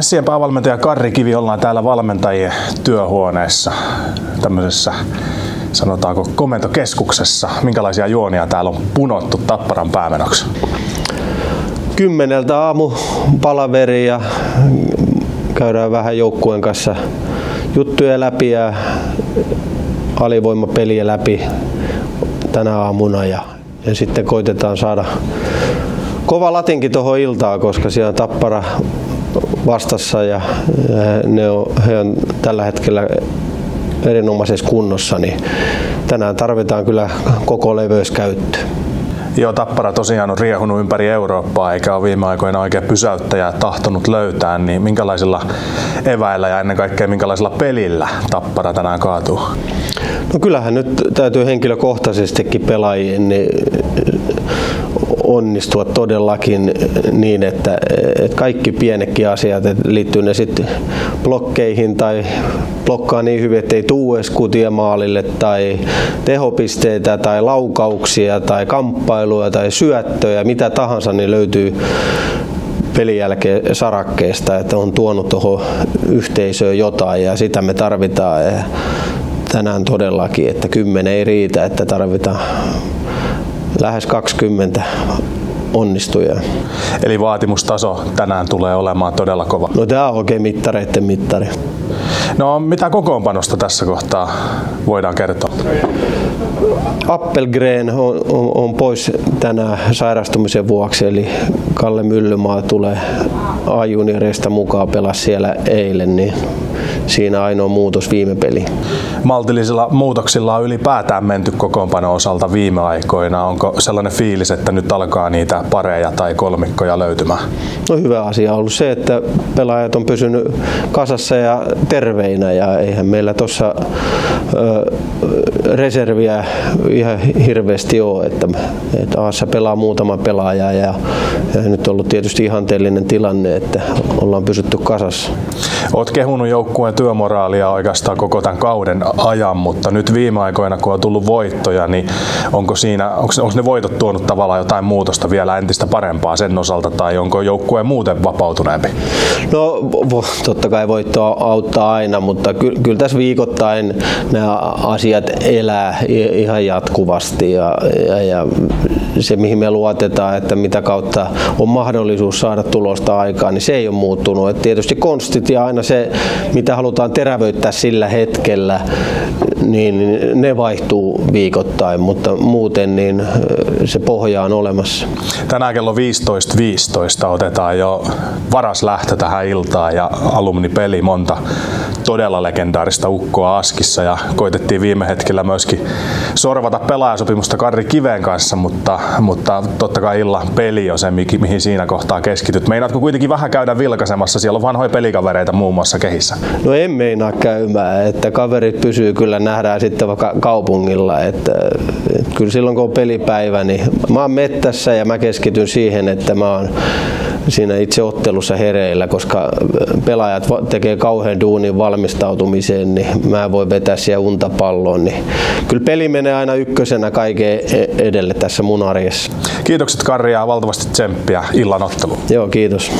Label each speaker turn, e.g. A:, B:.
A: Sien päävalmentaja Karri Kivi ollaan täällä valmentajien työhuoneessa, tämmöisessä sanotaanko komentokeskuksessa. Minkälaisia juonia täällä on punottu Tapparan päämenoksi?
B: Kymmeneltä aamu palaveri ja käydään vähän joukkueen kanssa juttuja läpi ja alivoimapeliä läpi tänä aamuna ja, ja sitten koitetaan saada kova latinkin tuohon iltaan, koska siellä on tappara vastassa ja ne on, he on tällä hetkellä erinomaisessa kunnossa, niin tänään tarvitaan kyllä koko leveys käyttöön.
A: Joo, Tappara tosiaan on riehunut ympäri Eurooppaa eikä ole viime aikoina oikein pysäyttäjää tahtonut löytää, niin minkälaisilla eväillä ja ennen kaikkea minkälaisella pelillä Tappara tänään kaatuu?
B: No kyllähän nyt täytyy henkilökohtaisestikin pelaajien niin onnistua todellakin niin, että, että kaikki pienekin asiat, että liittyy ne sitten blokkeihin tai blokkaa niin hyvin, ettei tuu edes maalille tai tehopisteitä tai laukauksia tai kamppailuja tai syöttöjä, mitä tahansa, niin löytyy pelin jälkeen sarakkeesta, että on tuonut tuohon yhteisöön jotain ja sitä me tarvitaan. Ja tänään todellakin, että kymmenen ei riitä, että tarvitaan lähes 20 onnistuja.
A: Eli vaatimustaso tänään tulee olemaan todella kova.
B: No tämä on oikein mittareiden mittari.
A: No mitä kokoonpanosta tässä kohtaa voidaan kertoa?
B: Appelgren on, on, on pois tänään sairastumisen vuoksi, eli Kalle Myllymaa tulee A-junioreista mukaan pelasi siellä eilen, niin siinä ainoa muutos viime peli.
A: Maltillisilla muutoksilla on ylipäätään menty kokoonpano osalta viime aikoina. Onko sellainen fiilis, että nyt alkaa niitä pareja tai kolmikkoja löytymään?
B: No hyvä asia on ollut se, että pelaajat on pysynyt kasassa ja terveinä ja eihän meillä tuossa reserviä ihan hirveästi ole, että, että Aassa pelaa muutama pelaaja ja, ja nyt on ollut tietysti ihanteellinen tilanne, että ollaan pysytty kasassa.
A: Olet kehunut joukkueen työmoraalia oikeastaan koko tämän kauden ajan, mutta nyt viime aikoina kun on tullut voittoja, niin onko, siinä, onko, onko ne voitot tuonut tavallaan jotain muutosta vielä entistä parempaa sen osalta tai onko joukkue muuten vapautuneempi?
B: No totta kai voitto auttaa aina, mutta ky- kyllä tässä viikoittain nämä asiat elää ihan jatkuvasti ja, ja, ja se mihin me luotetaan, että mitä kautta on mahdollisuus saada tulosta aikaan, niin se ei ole muuttunut. Et tietysti konstit ja aina se, mitä halutaan terävöittää sillä hetkellä, niin ne vaihtuu viikoittain, mutta muuten niin se pohja on olemassa.
A: Tänään kello 15.15 .15 otetaan jo varas lähtö tähän iltaan ja alumnipeli monta todella legendaarista ukkoa Askissa ja koitettiin viime hetkellä myöskin sorvata pelaajasopimusta Karri Kiveen kanssa, mutta, mutta totta kai illan peli on se, mihin siinä kohtaa keskityt. Meinaatko kuitenkin vähän käydä vilkaisemassa? Siellä on vanhoja pelikavereita muun muassa kehissä.
B: No en meinaa käymään, että kaverit pysyy kyllä, nähdään sitten vaikka kaupungilla, että, että kyllä silloin kun on pelipäivä, niin mä oon mettässä ja mä keskityn siihen, että mä oon siinä itse ottelussa hereillä, koska pelaajat tekee kauhean duunin valmistautumiseen, niin mä voin vetää siellä untapalloon. Niin kyllä peli menee aina ykkösenä kaiken e- edelle tässä mun arjessa.
A: Kiitokset Karri ja valtavasti tsemppiä illan otteluun.
B: Joo, kiitos.